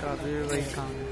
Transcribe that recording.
काफ़ी वही काम है।